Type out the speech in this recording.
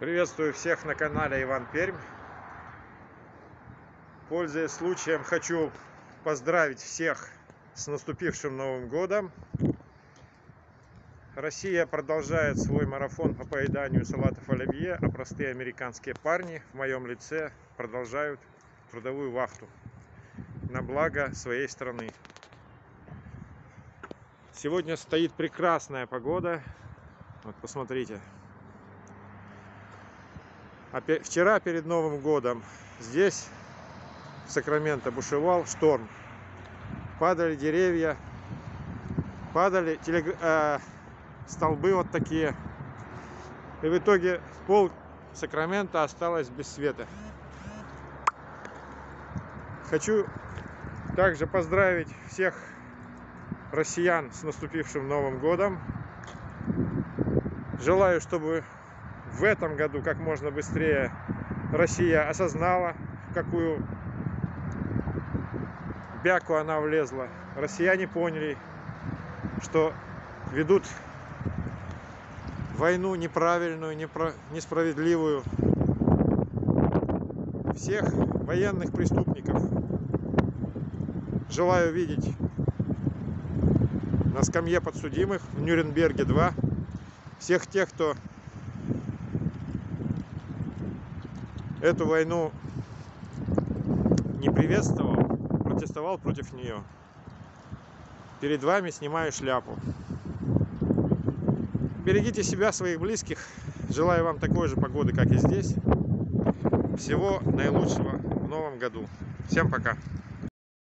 Приветствую всех на канале Иван Пермь. Пользуясь случаем, хочу поздравить всех с наступившим Новым Годом. Россия продолжает свой марафон по поеданию салатов оливье, а простые американские парни в моем лице продолжают трудовую вахту на благо своей страны. Сегодня стоит прекрасная погода. Вот посмотрите. Вчера перед Новым годом здесь в Сакраменто бушевал шторм. Падали деревья, падали телег... э, столбы вот такие. И в итоге пол Сакрамента осталось без света. Хочу также поздравить всех россиян с наступившим Новым годом. Желаю, чтобы в этом году как можно быстрее Россия осознала, в какую бяку она влезла. Россияне поняли, что ведут войну неправильную, несправедливую. Всех военных преступников желаю видеть на скамье подсудимых в Нюрнберге 2. Всех тех, кто эту войну не приветствовал, протестовал против нее. Перед вами снимаю шляпу. Берегите себя, своих близких. Желаю вам такой же погоды, как и здесь. Всего наилучшего в новом году. Всем пока.